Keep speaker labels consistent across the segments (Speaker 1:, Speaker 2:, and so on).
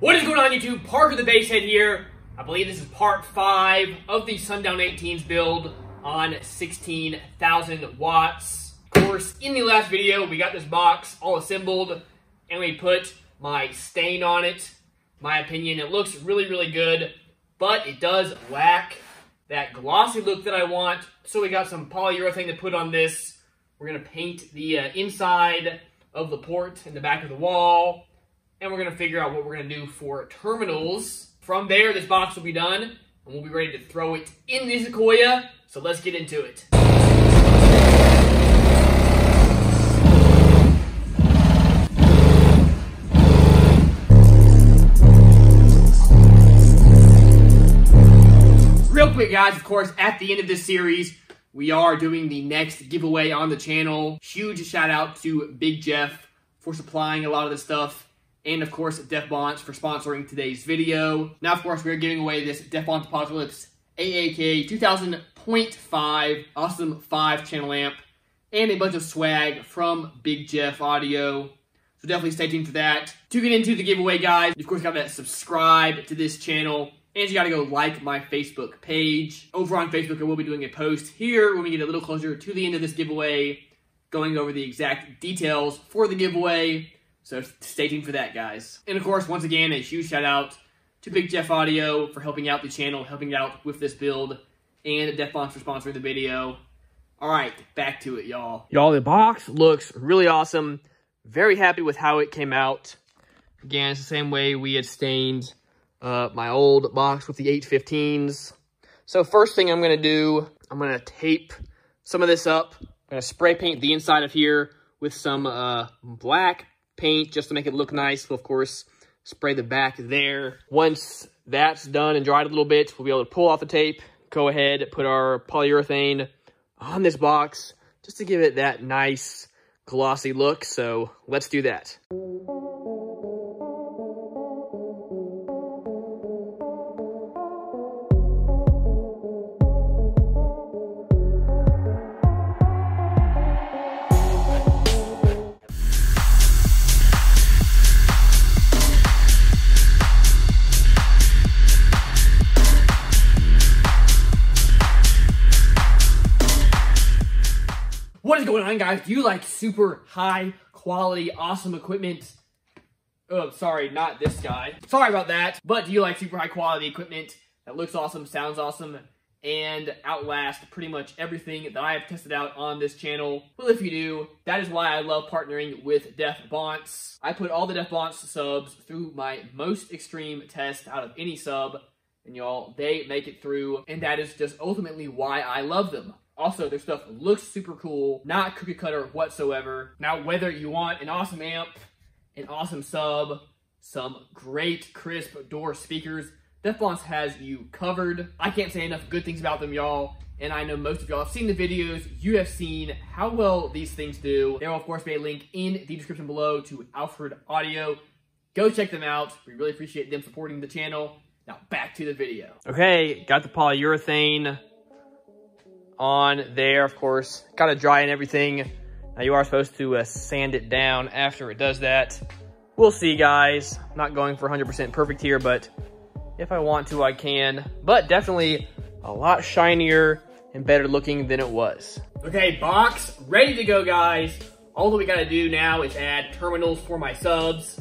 Speaker 1: What is going on YouTube? Parker the Basshead here. I believe this is part 5 of the Sundown 18s build on 16,000 watts. Of course, in the last video, we got this box all assembled and we put my stain on it. My opinion, it looks really, really good, but it does lack that glossy look that I want. So we got some polyurethane to put on this. We're going to paint the uh, inside of the port in the back of the wall and we're going to figure out what we're going to do for terminals. From there, this box will be done, and we'll be ready to throw it in the Sequoia. So let's get into it. Real quick, guys, of course, at the end of this series, we are doing the next giveaway on the channel. Huge shout out to Big Jeff for supplying a lot of the stuff and of course Deaf Bonce for sponsoring today's video. Now of course we are giving away this Deaf Bonce Apocalypse AAK 2000.5 awesome 5 channel amp and a bunch of swag from Big Jeff Audio. So definitely stay tuned for that. To get into the giveaway guys, you of course got to subscribe to this channel and you gotta go like my Facebook page. Over on Facebook, I will be doing a post here when we get a little closer to the end of this giveaway, going over the exact details for the giveaway. So stay tuned for that, guys. And of course, once again, a huge shout out to Big Jeff Audio for helping out the channel, helping out with this build, and Deaf Bonce for sponsoring the video. All right, back to it, y'all. Y'all, the box looks really awesome. Very happy with how it came out. Again, it's the same way we had stained uh, my old box with the 815s. So first thing I'm going to do, I'm going to tape some of this up. I'm going to spray paint the inside of here with some uh, black paint just to make it look nice. We'll, of course, spray the back there. Once that's done and dried a little bit, we'll be able to pull off the tape, go ahead, put our polyurethane on this box just to give it that nice glossy look. So let's do that. What is going on, guys? Do you like super high quality, awesome equipment? Oh, sorry, not this guy. Sorry about that. But do you like super high quality equipment that looks awesome, sounds awesome, and outlast pretty much everything that I have tested out on this channel? Well, if you do, that is why I love partnering with Deaf Bonce. I put all the Deaf Bonce subs through my most extreme test out of any sub, and y'all, they make it through, and that is just ultimately why I love them. Also, their stuff looks super cool, not cookie cutter whatsoever. Now, whether you want an awesome amp, an awesome sub, some great crisp door speakers, Deaf Bonce has you covered. I can't say enough good things about them, y'all. And I know most of y'all have seen the videos. You have seen how well these things do. There will, of course, be a link in the description below to Alphard Audio. Go check them out. We really appreciate them supporting the channel. Now, back to the video. Okay, got the polyurethane on there, of course. Got to dry and everything. Now you are supposed to uh, sand it down after it does that. We'll see, guys. I'm not going for 100% perfect here, but if I want to, I can. But definitely a lot shinier and better looking than it was. Okay, box ready to go, guys. All that we got to do now is add terminals for my subs.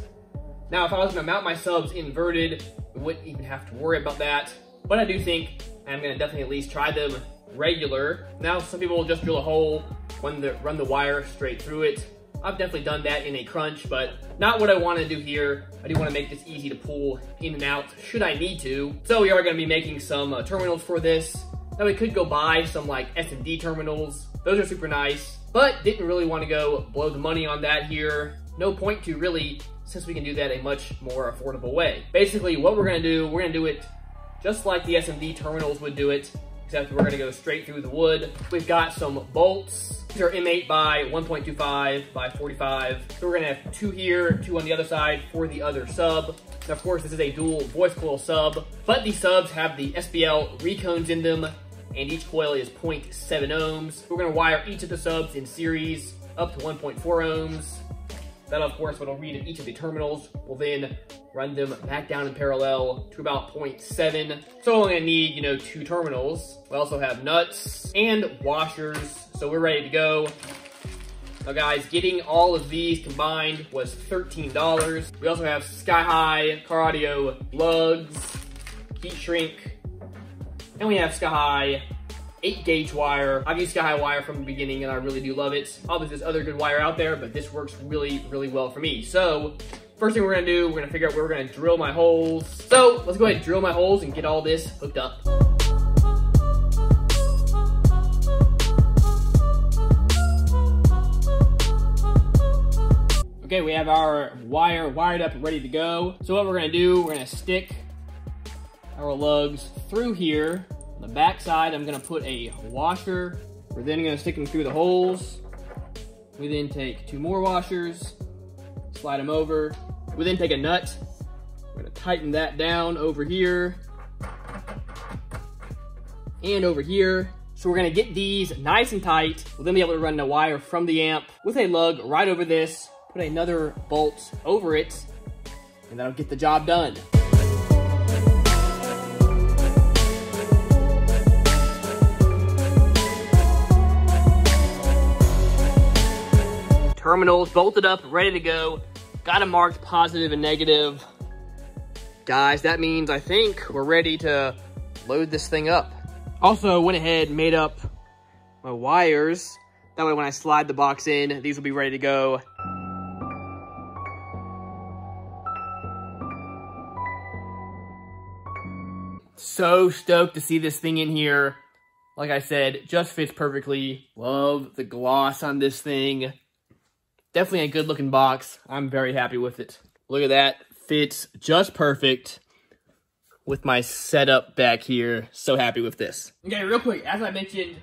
Speaker 1: Now, if I was to mount my subs inverted, we wouldn't even have to worry about that. But I do think I'm to definitely at least try them regular. Now, some people will just drill a hole, run the, run the wire straight through it. I've definitely done that in a crunch, but not what I want to do here. I do want to make this easy to pull in and out should I need to. So we are going to be making some uh, terminals for this. Now we could go buy some like SMD terminals. Those are super nice, but didn't really want to go blow the money on that here. No point to really, since we can do that a much more affordable way. Basically, what we're going to do, we're going to do it just like the SMD terminals would do it except we're gonna go straight through the wood. We've got some bolts. These are M8 by 1.25 by 45. So we're gonna have two here, two on the other side for the other sub. And of course, this is a dual voice coil sub, but these subs have the SBL recones in them, and each coil is 0.7 ohms. We're gonna wire each of the subs in series up to 1.4 ohms. That, of course, what I'll read each of the terminals we'll then run them back down in parallel to about 0.7. So we're gonna need, you know, two terminals. We also have nuts and washers, so we're ready to go. Now guys, getting all of these combined was $13. We also have Sky High, Car Audio, lugs, heat shrink, and we have Sky High 8 gauge wire. I've used Sky wire from the beginning and I really do love it. Obviously there's other good wire out there, but this works really, really well for me. So first thing we're gonna do, we're gonna figure out where we're gonna drill my holes. So let's go ahead and drill my holes and get all this hooked up. Okay, we have our wire wired up and ready to go. So what we're gonna do, we're gonna stick our lugs through here on the back side, I'm gonna put a washer. We're then gonna stick them through the holes. We then take two more washers, slide them over. We then take a nut. We're gonna tighten that down over here and over here. So we're gonna get these nice and tight. We'll then be able to run the wire from the amp with a lug right over this, put another bolt over it, and that'll get the job done. Terminals bolted up, ready to go. Got them marked positive and negative. Guys, that means I think we're ready to load this thing up. Also went ahead made up my wires. That way when I slide the box in, these will be ready to go. So stoked to see this thing in here. Like I said, just fits perfectly. Love the gloss on this thing. Definitely a good looking box. I'm very happy with it. Look at that. Fits just perfect with my setup back here. So happy with this. Okay, real quick, as I mentioned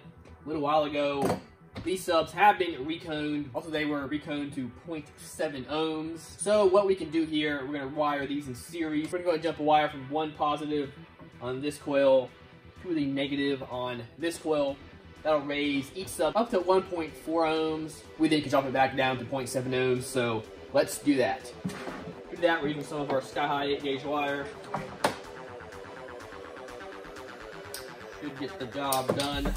Speaker 1: a little while ago, these subs have been reconed. Also, they were reconed to 0.7 ohms. So what we can do here, we're gonna wire these in series. We're gonna go and jump a wire from one positive on this coil to the negative on this coil. That'll raise each sub up to 1.4 ohms. We then can drop it back down to 0.7 ohms, so let's do that. Do that, we're using some of our Sky High 8 gauge wire. Should get the job done.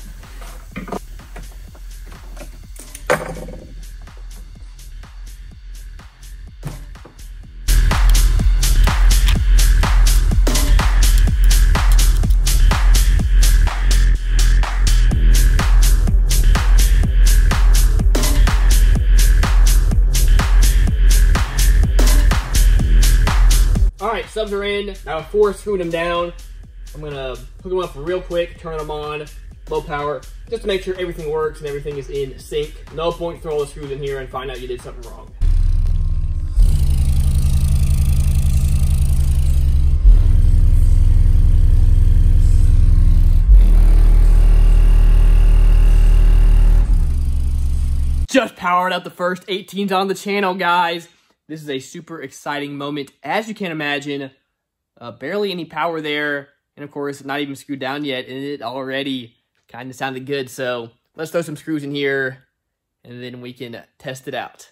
Speaker 1: Subs are in. Now four screwing them down, I'm gonna hook them up real quick, turn them on, low power, just to make sure everything works and everything is in sync. No point throwing the screws in here and find out you did something wrong. Just powered up the first 18s on the channel, guys. This is a super exciting moment. As you can imagine, uh, barely any power there. And of course, not even screwed down yet. And it already kind of sounded good. So let's throw some screws in here and then we can test it out.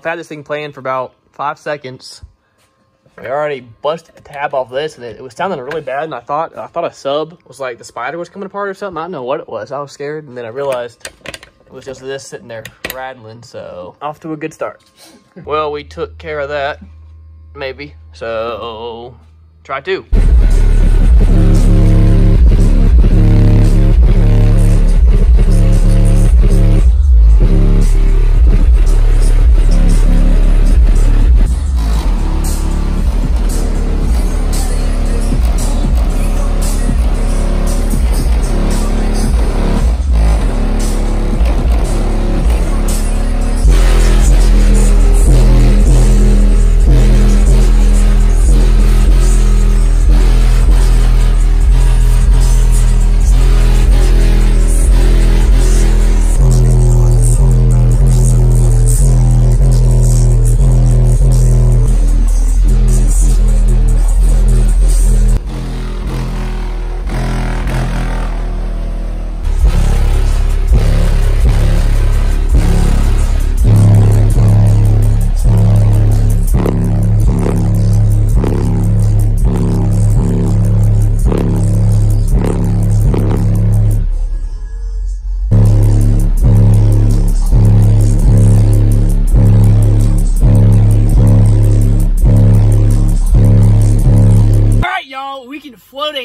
Speaker 1: I've had this thing playing for about five seconds. I already busted the tab off this, and it, it, was sounding really bad. And I thought I thought a sub was like the spider was coming apart or something. I don't know what it was. I was scared, and then I realized it was just this sitting there rattling. So off to a good start. well, we took care of that, maybe. So try two.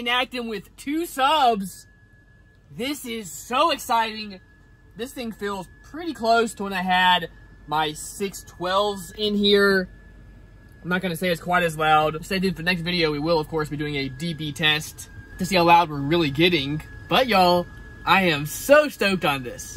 Speaker 1: Actim with two subs. This is so exciting. This thing feels pretty close to when I had my 612s in here. I'm not going to say it's quite as loud. Stay tuned for the next video. We will, of course, be doing a dB test to see how loud we're really getting. But, y'all, I am so stoked on this.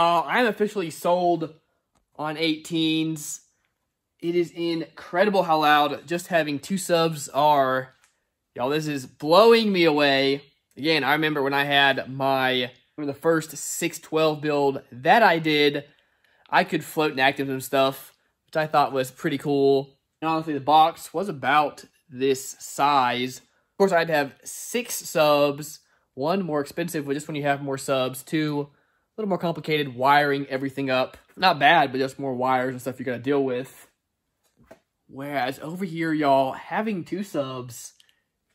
Speaker 1: Y'all. I'm officially sold on 18s. It is incredible how loud just having two subs are. Y'all, this is blowing me away. Again, I remember when I had my the first 612 build that I did, I could float and active and stuff, which I thought was pretty cool. And honestly, the box was about this size. Of course, I'd have six subs, one more expensive, but just when you have more subs, two little more complicated, wiring everything up. Not bad, but just more wires and stuff you got to deal with. Whereas over here, y'all, having two subs,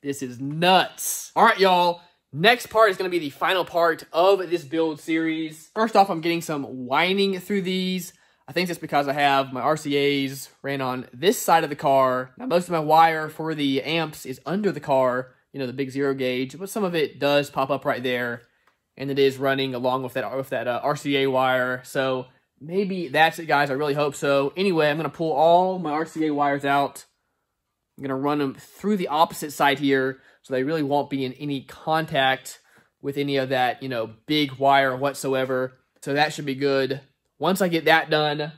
Speaker 1: this is nuts. All right, y'all. Next part is going to be the final part of this build series. First off, I'm getting some winding through these. I think that's because I have my RCAs ran on this side of the car. Now, most of my wire for the amps is under the car, you know, the big zero gauge, but some of it does pop up right there and it is running along with that with that uh, RCA wire. So maybe that's it, guys. I really hope so. Anyway, I'm going to pull all my RCA wires out. I'm going to run them through the opposite side here so they really won't be in any contact with any of that, you know, big wire whatsoever. So that should be good. Once I get that done,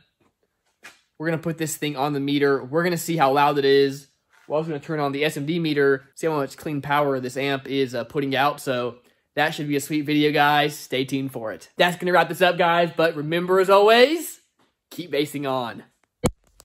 Speaker 1: we're going to put this thing on the meter. We're going to see how loud it is. We're also going to turn on the SMD meter, see how much clean power this amp is uh, putting out. So that should be a sweet video, guys. Stay tuned for it. That's going to wrap this up, guys. But remember, as always, keep basing on.